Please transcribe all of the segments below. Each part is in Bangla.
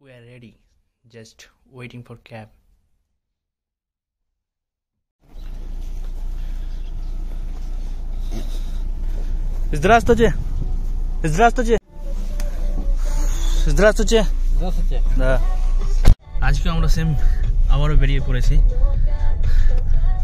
We are ready. Just waiting for cab. Здравствуйте. Здравствуйте. Здравствуйте. Здравствуйте. Да আজকে আমরা সেম আবারও বেরিয়ে পড়েছি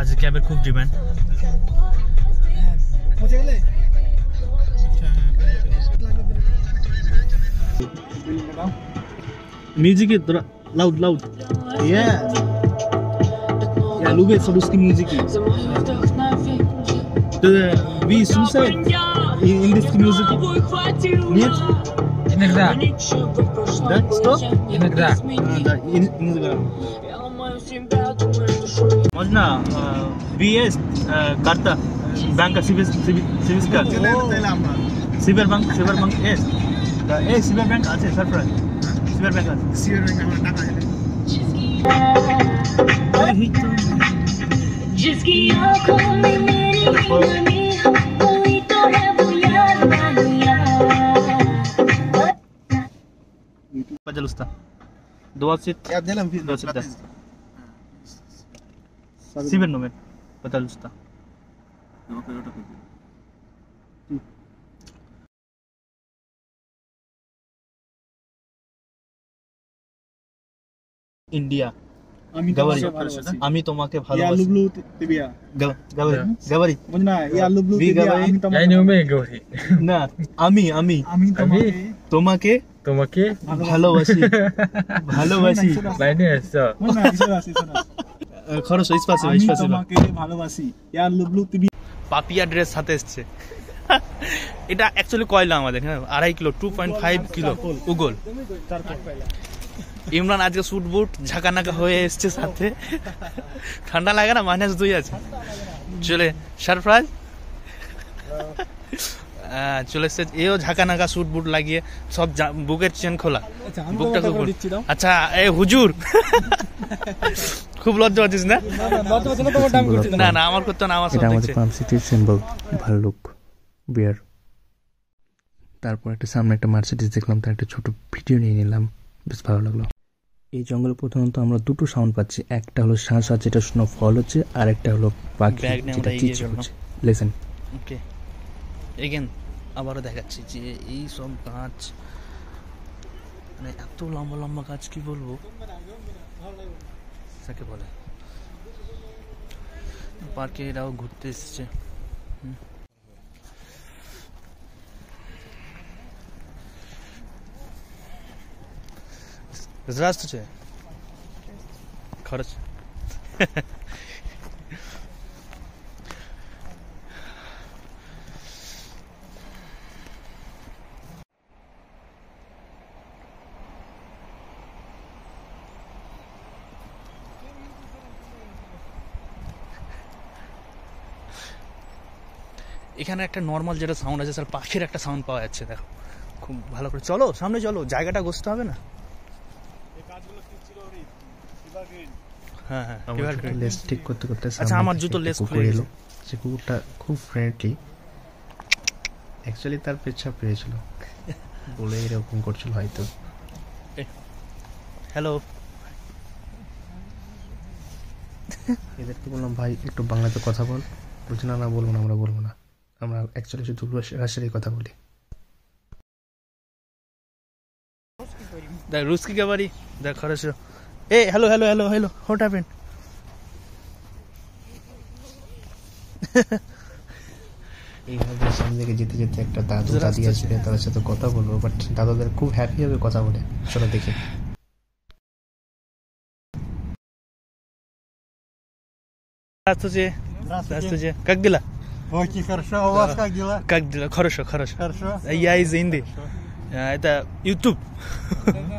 আজকে ক্যাবের খুব ডিমান্ড পৌঁছে গেলে म्यूज़िक इज़ लाउड लाउड या या lubię sobie z tym muzyki. Ty, we suicide in, in this music? Нет? Иногда. Да? Что? Иногда. А, да, ин, иногда. Можно BS карта банка Сибирска. Сибирбанк, Сибирбанк S. Да, S Сибирбанк, а это Сарфран. সিভার bank আছে সারপ্রাইজ সিভার ব্যাংক আছে जिसकी आंखों में मेरी कमी कोई तो है वो याद नहीं Pode alustar. Doasit. Ja, delam fi. Doasit da. Siver numer. Pode alustar. India আমি তোমাকে ভালোবাসি। আমি তোমাকে ইয়া লুবলু তিবিয়া। গাবারি গাবারি বুঝ না ইয়া লুবলু তিবিয়া আমি তোমাকে Yaani umegori. না আমি আমি। আমি তোমাকে তোমাকে ভালোবাসি। ভালোবাসি. বুঝ না খরচ তোমাকে ভালোবাসি। ইয়া লুবলু তিবিয়া। পাপিয়া ড্রেস সাথে এসছে। এটা অ্যাকচুয়ালি কয়লা আমাদের হ্যাঁ? আড়াই kilo two point five kilo. উগল। Imran আজকে স্যুট বুট ঝাঁকানাকা হয়ে এসছে সাথে। ঠান্ডা লাগে না? মাইনাস দুই আছে। চলে সারপ্রাইজ চলে এসছে। এও ঝাঁকানাকা স্যুট বুট লাগিয়ে সব বুকের চেন খোলা। আচ্ছা বুকটা খুব আচ্ছা এ হুজুর। খুব লজ্জা পাচ্ছিস না? না না না আমার করতে না আমার সব আমাদের দেখছে। পাম্প সিটির সিম্বল ভাল্লুক বিয়ার। তারপর একটা সামনে একটা মার্সিডিস দেখলাম তার একটা ছোট ভিডিও নিয়ে নিলাম বেশ ভালো লাগল। এই জঙ্গলে প্রথমত আমরা দুটো সাউন্ড পাচ্ছি। একটা হলো শ্বাস আর যেটা শুনে ফল হচ্ছে আর একটা হলো পাখি যেটা চিচি হচ্ছে লেসেন ওকে এগেন আবারও দেখাচ্ছি যে এই সব গাছ মানে এত লম্বা লম্বা গাছ কি বলব? তাকে বলে? পার্কে এরাও ঘুরতে এসছে। Здравствуйте. Хорошо. এখানে একটা নর্মাল যেটা সাউন্ড আছে স্যার পাখির একটা সাউন্ড পাওয়া যাচ্ছে দেখো খুব ভালো করে চলো সামনে চলো জায়গাটা ঘষতে হবে না হ্যাঁ হ্যাঁ। লেস ঠিক করতে করতে আচ্ছা, আমার জুতো লেস খুলে এলো। গেছে। কুকুরটা খুব ফ্রেন্ডলি অ্যাকচুয়ালি তার পেছাপ পেয়েছিল বলে এরকম করছিল হয়তো। হ্যালো এদেরকে বললাম ভাই একটু বাংলাতে কথা বল। বলছে না না বলব না আমরা বলব না। আমরা অ্যাকচুয়ালি শুধু রাশিয়ারি কথা বলি। দেখ রুস্কি গাবারি দেখ খরচ। এ hello hello hello hello what happen এইভাবে সামনে থেকে যেতে যেতে একটা দাদু দাদি আসবে তাদের সাথে কথা বলবো বাট দাদাদের খুব হ্যাপি হবে কথা বলে চলো দেখি Здравствуйте. Здравствуйте. Как дела? Очень хорошо, а у вас как дела? Как дела? Хорошо, хорошо. Хорошо? Я из Индии. А, Это YouTube.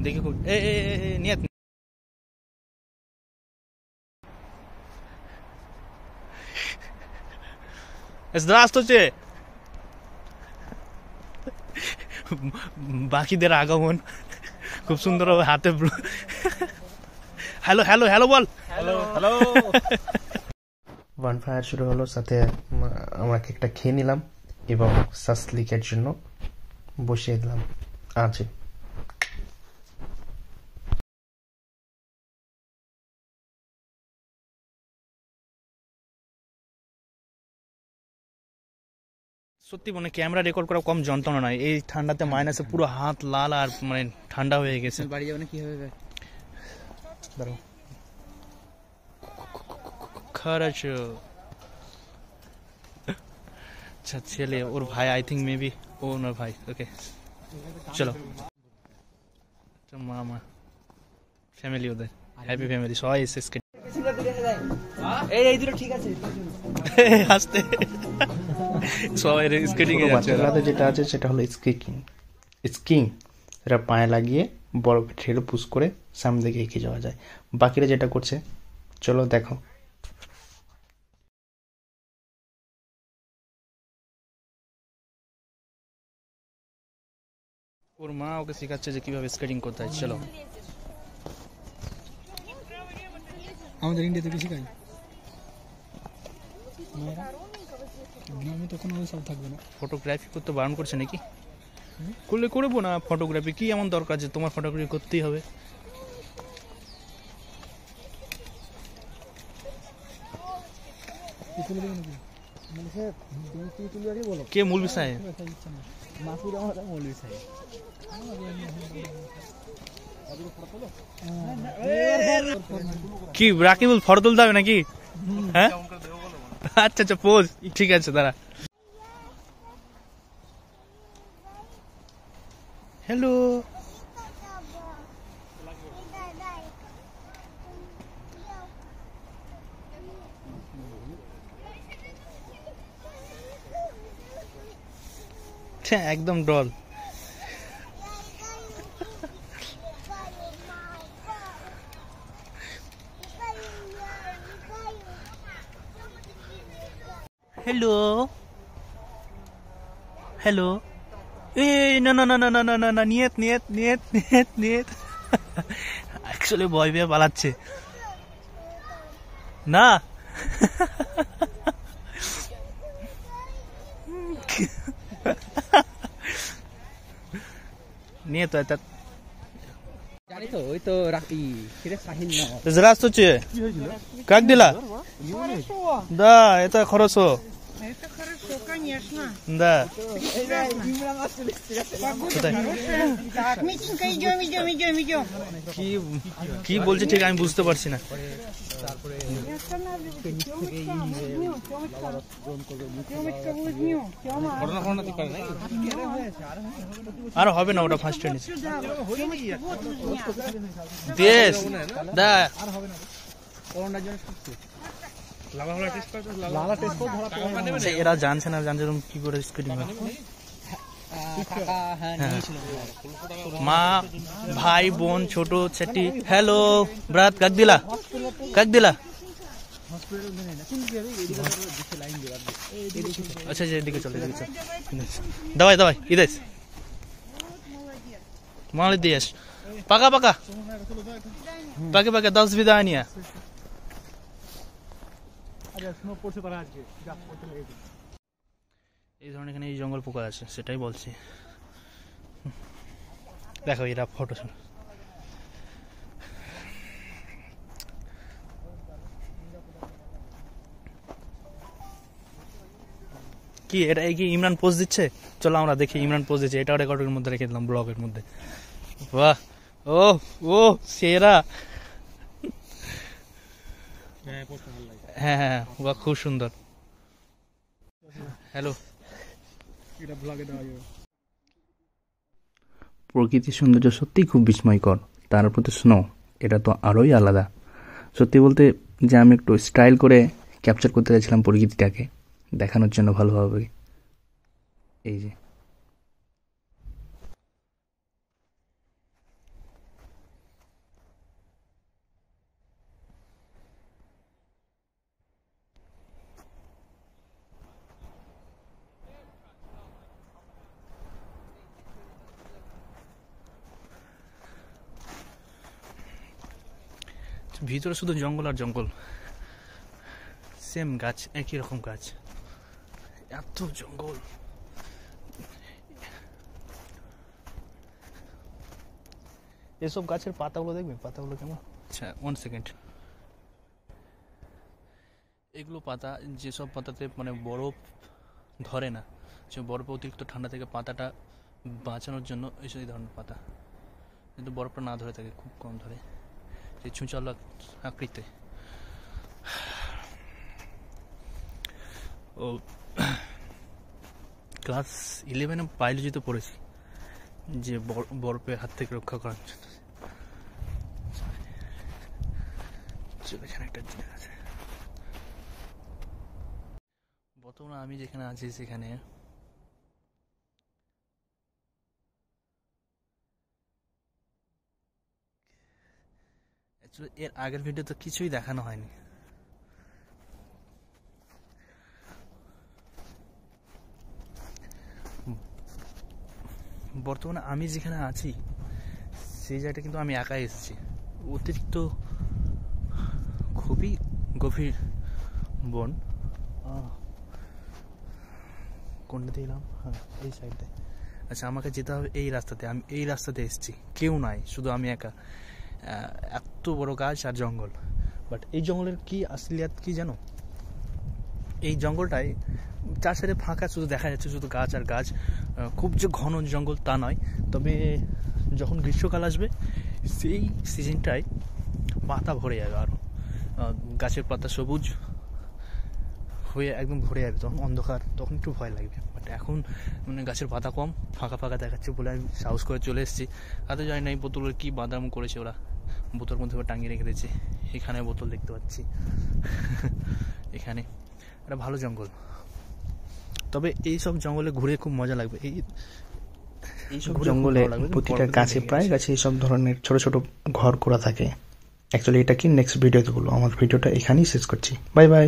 দেখি খুব এ এ এ, এ, নিয়ে আয়। Здравствуйте! বাকিদের আগমন খুব সুন্দর হাতে হ্যালো হ্যালো হ্যালো বল হ্যালো হ্যালো ওয়ান ফায়ার শুরু হলো সাথে উম, আমরা কেকটা খেয়ে নিলাম এবং সাসলিকের জন্য বসিয়ে দিলাম আছে সত্যি মানে ক্যামেরা রেকর্ড করা কম যন্ত্রণা নয়। এই ঠান্ডাতে মাইনাসে পুরো হাত লাল আর মানে ঠান্ডা হয়ে গেছে। বাড়ি যাবে না কি হবে? দাঁড়াও। খরচ। আচ্ছা ছেলে ওর ভাই আই থিঙ্ক মেবি ও ওনার ভাই ওকে চলো। আচ্ছা, মামা। ফ্যামিলি ওদের। হ্যাপি ফ্যামিলি সবাই এসে এই দুটো ঠিক আছে হাসতে। সবাই স্কেটিং এ যাচ্ছে বাচ্চাদের যেটা আছে সেটা হলো স্কিং স্কিং এটা পায়ে লাগিয়ে বরফে ঠেলে পুশ করে সামনে দিকে এগিয়ে যাওয়া যায়। বাকিরা যেটা করছে চলো দেখো। ওর মা ওকে শেখাচ্ছে যে কীভাবে স্কেটিং করতে হয়। চলো। আমাদের ইন্ডিয়াতে বেশি খাই গ্রামে তখন ওই সব থাকবে না। ফটোগ্রাফি করতে বারণ করছে নাকি? করলে করব না ফটোগ্রাফি কি এমন দরকার যে তোমার ফটোগ্রাফি করতেই হবে? মানে কে মূল বিষয় আমার সাহেব। কি রাকিবুল ফটো তুলতে হবে নাকি? হ্যাঁ? আচ্ছা আচ্ছা পোজ। ঠিক আছে দাঁড়া। হ্যালো একদম doll Hello. Eh, no, no, no, no, no, no, no, no, niet, niet, niet, niet, niet. Actually, boy, we have a lot Na. Niet, tuh, tuh. Jadi tuh, itu rapi. Kira sahinnya. Jelas tuh, cuy. Kagdila. Da, itu korosu. Это хорошо, конечно. Да. Погода хорошая. Так, Митенька, идем, идем, идем, идем. কি কি বলছে ঠিক আমি বুঝতে পারছি না আর হবে না ওটা ফার্স্ট দেশ দা করোনার জন্য এরা জানছে না জানছে কি করে স্কুটিং হ্যাঁ। মা ভাই বোন ছোট সেটি হ্যালো ব্রাত কাক দিলা? কাক দিলা? আচ্ছা এদিকে চলে এদিকে চল। দাবাই দাবাই ইদেশ মালি দিয়েছ পাকা পাকা। পাকে পাকে দশ বিদায় নিয়ে। এই ধরনের এখানে এই জঙ্গল পোকা আছে সেটাই বলছি। দেখো এরা ফটো কি এটা কি ইমরান পোস্ট দিচ্ছে? চলো আমরা দেখি ইমরান পোস্ট দিচ্ছে। এটাও রেকর্ডের মধ্যে রেখে দিলাম ব্লগের মধ্যে। বাহ! ও ও সেরা। হ্যাঁ পোস্ট ভালো লাগে হ্যাঁ বাহ, খুব সুন্দর। হ্যালো এটা প্রকৃতির সৌন্দর্য সত্যিই খুব বিস্ময়কর। তার প্রতি স্নো এটা তো আরোই আলাদা। সত্যি বলতে, যে আমি একটু স্টাইল করে ক্যাপচার করতে চাইছিলাম প্রকৃতিটাকে, দেখানোর জন্য ভালোভাবে। এই যে। ভিতরে শুধু জঙ্গল আর জঙ্গল। সেম গাছ, একই রকম গাছ। এত জঙ্গল। এসব গাছের পাতাগুলো দেখবে পাতাগুলো কেমন? আচ্ছা ওয়ান সেকেন্ড এগুলো পাতা, যেসব পাতাতে মানে বরফ ধরে না সে বরফ অতিরিক্ত ঠান্ডা থেকে পাতাটা বাঁচানোর জন্য এইসব এই ধরনের পাতা। কিন্তু বরফটা না ধরে থাকে, খুব কম ধরে। সেই ছুঁচাল আকৃতি ও, ক্লাস ইলেভেনে বায়োলজিতে পড়েছি। যে বর- বরফের হাত থেকে রক্ষা করার জন্য। একটা জিনিস আছে। বর্তমানে আমি যেখানে আছি সেখানে Actually, এর আগের ভিডিও তো কিছুই দেখানো হয়নি। বর্তমানে আমি যেখানে আছি সেই জায়গাটা কিন্তু আমি একাই এসেছি। অতিরিক্ত খুবই গভীর বন। কোনটাতে এলাম? হ্যাঁ এই সাইডে আচ্ছা আমাকে যেতে হবে এই রাস্তাতে। আমি এই রাস্তাতে এসেছি। কেউ নাই শুধু আমি একা। এত বড় গাছ আর জঙ্গল। বাট এই জঙ্গলের কি আসলিয়াত কি জানো? এই জঙ্গলটায় চার সাইডে ফাঁকা শুধু দেখা যাচ্ছে শুধু গাছ আর গাছ। খুব যে ঘন জঙ্গল তা নয়। তবে যখন গ্রীষ্মকাল আসবে, সেই সিজনটায় পাতা ভরে যাবে আরও গাছের পাতা সবুজ হয়ে একদম ভরে যাবে তখন অন্ধকার তখন একটু ভয় লাগবে। বাট এখন মানে গাছের পাতা কম ফাঁকা ফাঁকা দেখাচ্ছে বলে আমি সাহস করে চলে এসেছি। আদৌ জানি না এই বোতলের কী বাদাম করেছে ওরা। বোতল মধ্যে ওরা টাঙিয়ে রেখে দিয়েছে। এখানে বোতল দেখতে পাচ্ছি। এখানে। একটা ভালো জঙ্গল। তবে এই সব জঙ্গলে ঘুরে খুব মজা লাগবে। এই এইসব জঙ্গলে প্রতিটা গাছে প্রায়। গাছে। এইসব ধরনের ছোট ছোট ঘর করা থাকে। অ্যাকচুয়ালি এটা কি? নেক্সট ভিডিওতে বলব। আমার ভিডিওটা এখানেই শেষ করছি। Bye bye